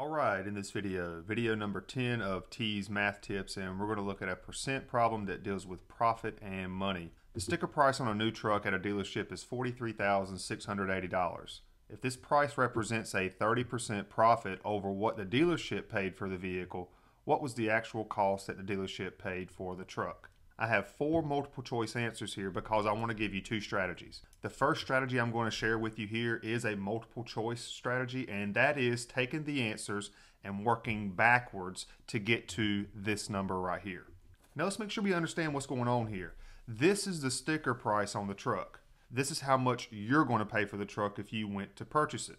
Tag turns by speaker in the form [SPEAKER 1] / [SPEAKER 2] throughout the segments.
[SPEAKER 1] Alright, in this video, video number 10 of TEAS Math Tips, and we're going to look at a percent problem that deals with profit and money. The sticker price on a new truck at a dealership is $43,680. If this price represents a 30% profit over what the dealership paid for the vehicle, what was the actual cost that the dealership paid for the truck? I have four multiple choice answers here because I want to give you two strategies. The first strategy I'm going to share with you here is a multiple choice strategy, and that is taking the answers and working backwards to get to this number right here. Now let's make sure we understand what's going on here. This is the sticker price on the truck. This is how much you're going to pay for the truck if you went to purchase it.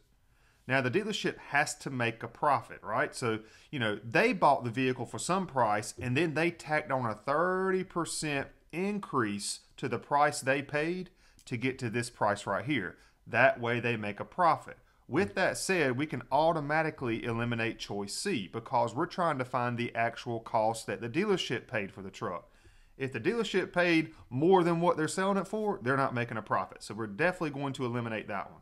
[SPEAKER 1] Now, the dealership has to make a profit, right? So, you know, they bought the vehicle for some price and then they tacked on a 30% increase to the price they paid to get to this price right here. That way they make a profit. With mm. that said, we can automatically eliminate choice C because we're trying to find the actual cost that the dealership paid for the truck. If the dealership paid more than what they're selling it for, they're not making a profit. So we're definitely going to eliminate that one.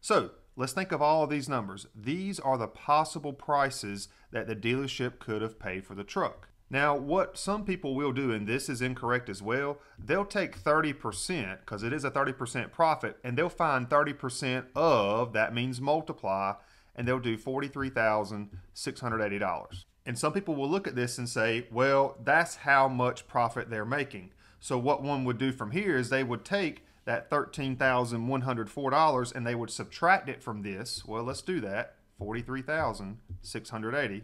[SPEAKER 1] So let's think of all of these numbers. These are the possible prices that the dealership could have paid for the truck. Now, what some people will do, and this is incorrect as well, they'll take 30%, because it is a 30% profit, and they'll find 30% of, that means multiply, and they'll do $43,680. And some people will look at this and say, well, that's how much profit they're making. So what one would do from here is they would take that $13,104 and they would subtract it from this. Well, let's do that. 43,680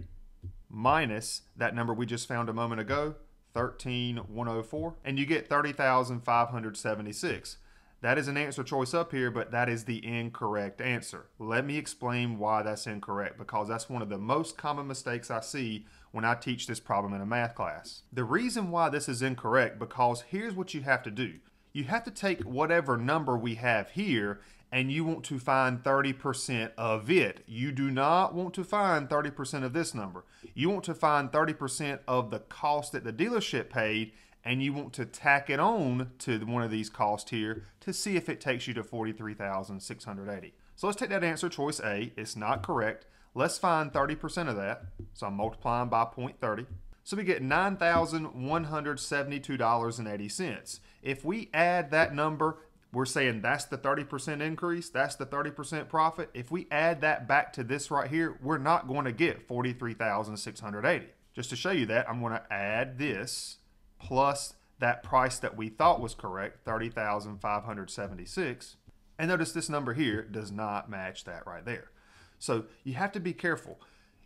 [SPEAKER 1] minus that number we just found a moment ago, 13,104, and you get 30,576. That is an answer choice up here, but that is the incorrect answer. Let me explain why that's incorrect because that's one of the most common mistakes I see when I teach this problem in a math class. The reason why this is incorrect because here's what you have to do you have to take whatever number we have here and you want to find 30% of it. You do not want to find 30% of this number. You want to find 30% of the cost that the dealership paid and you want to tack it on to one of these costs here to see if it takes you to 43,680. So let's take that answer, choice A. It's not correct. Let's find 30% of that. So I'm multiplying by 0.30. So we get $9,172.80. If we add that number, we're saying that's the 30% increase, that's the 30% profit. If we add that back to this right here, we're not going to get 43,680. Just to show you that, I'm going to add this plus that price that we thought was correct, 30,576. And notice this number here does not match that right there. So you have to be careful.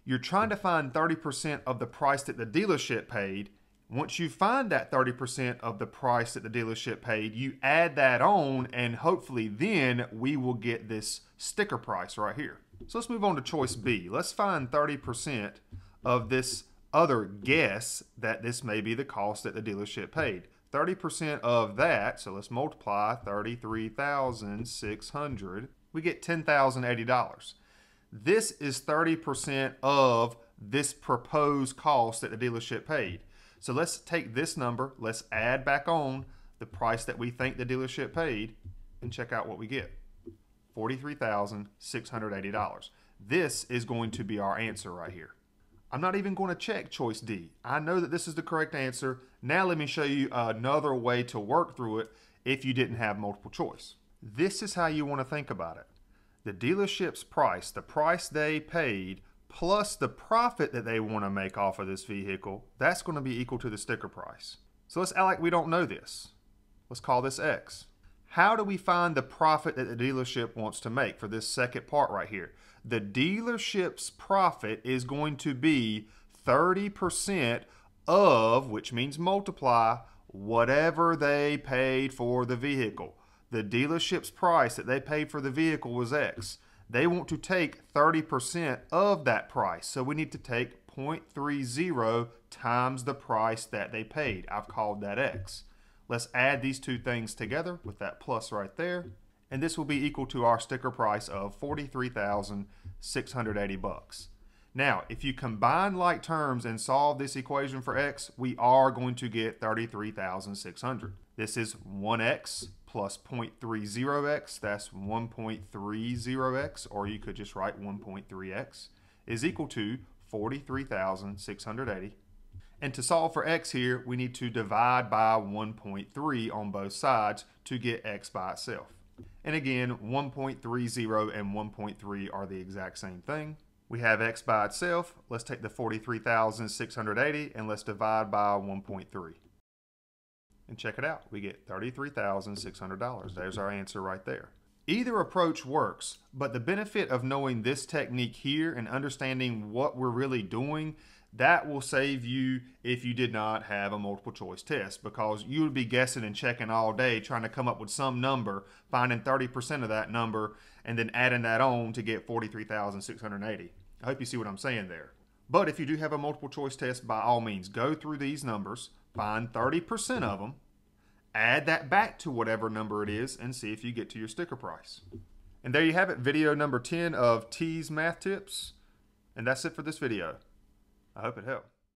[SPEAKER 1] You're trying to find 30% of the price that the dealership paid. Once you find that 30% of the price that the dealership paid, you add that on and hopefully then we will get this sticker price right here. So let's move on to choice B. Let's find 30% of this other guess that this may be the cost that the dealership paid. 30% of that, so let's multiply 33,600, we get $10,080. This is 30% of this proposed cost that the dealership paid. So let's take this number, let's add back on the price that we think the dealership paid and check out what we get. $43,680. This is going to be our answer right here. I'm not even going to check choice D. I know that this is the correct answer. Now let me show you another way to work through it if you didn't have multiple choice. This is how you want to think about it the dealership's price, the price they paid, plus the profit that they want to make off of this vehicle, that's going to be equal to the sticker price. So let's act like we don't know this. Let's call this X. How do we find the profit that the dealership wants to make for this second part right here? The dealership's profit is going to be 30% of, which means multiply, whatever they paid for the vehicle the dealership's price that they paid for the vehicle was X. They want to take 30% of that price. So we need to take 0.30 times the price that they paid. I've called that X. Let's add these two things together with that plus right there. And this will be equal to our sticker price of 43,680 bucks. Now, if you combine like terms and solve this equation for x, we are going to get 33,600. This is 1x plus 0.30x, that's 1.30x, or you could just write 1.3x, is equal to 43,680. And to solve for x here, we need to divide by 1.3 on both sides to get x by itself. And again, 1.30 and 1.3 are the exact same thing. We have x by itself. Let's take the 43,680 and let's divide by 1.3. And check it out. We get $33,600. There's our answer right there. Either approach works, but the benefit of knowing this technique here and understanding what we're really doing that will save you if you did not have a multiple choice test because you would be guessing and checking all day trying to come up with some number, finding 30% of that number, and then adding that on to get 43,680. I hope you see what I'm saying there. But if you do have a multiple choice test, by all means, go through these numbers, find 30% of them, add that back to whatever number it is, and see if you get to your sticker price. And there you have it, video number 10 of TEAS Math Tips. And that's it for this video. I hope it helped.